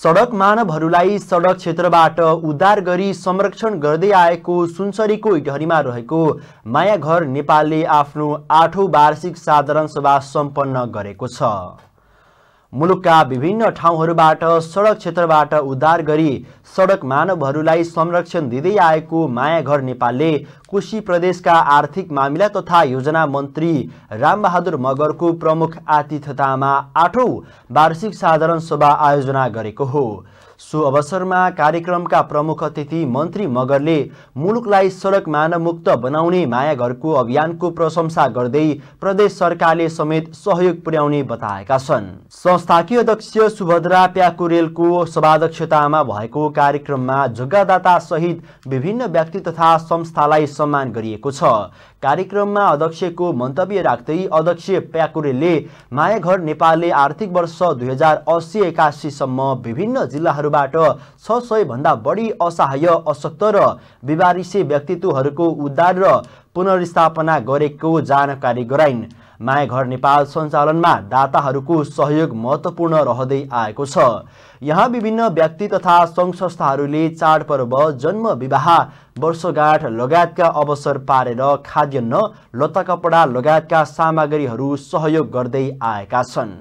सडक मानवहरूलाई सडक क्षेत्रबाट उद्धार गरी संरक्षण गर्दै आएको सुनसरीको इटहरीमा रहेको माया घर नेपालले आफ्नो आठौँ वार्षिक साधारण सभा सम्पन्न गरेको छ। मुलुकका विभिन्न ठाउँहरूबाट सडक क्षेत्रबाट उद्धार गरी सडक मानवहरूलाई संरक्षण दिँदै आएको माया घर नेपालले कोशी प्रदेशका आर्थिक मामिला तथा योजना मन्त्री रामबहादुर मगरको प्रमुख आतिथ्यतामा आठौँ वार्षिक साधारण सभा आयोजना गरेको हो। सो अवसरमा कार्यक्रमका प्रमुख अतिथि मन्त्री मगरले मुलुकलाई सडक मानवमुक्त बनाउने माया घरको अभियानको प्रशंसा गर्दै प्रदेश सरकारले समेत सहयोग पुर्याउने बताएका छन्। संस्थाकीय अध्यक्ष सुभद्रा प्याकुरेलको सभाध्यक्षतामा भएको कार्यक्रममा जग्गादाता सहित विभिन्न व्यक्ति तथा संस्थालाई सम्मान गरिएको छ। कार्यक्रममा अध्यक्षको मन्तव्य राख्दै अध्यक्ष प्याकुरेलले माया घर नेपालले आर्थिक वर्ष दुई हजार अस्सी एकासीसम्म विभिन्न जिल्लाहरूबाट छ सय भन्दा बढी असहाय अशक्त र बिमारिसे व्यक्तित्वहरूको उद्धार र पुनर्स्थापना गरेको जानकारी गराइन्। माया घर नेपाल सञ्चालनमा दाताहरूको सहयोग महत्त्वपूर्ण रहँदै आएको छ। यहाँ विभिन्न व्यक्ति तथा सङ्घ संस्थाहरूले चाडपर्व जन्म विवाह वर्षगाँठ लगायतका अवसर पारेर खाद्यान्न लत्ता कपडा लगायतका सामग्रीहरू सहयोग गर्दै आएका छन्।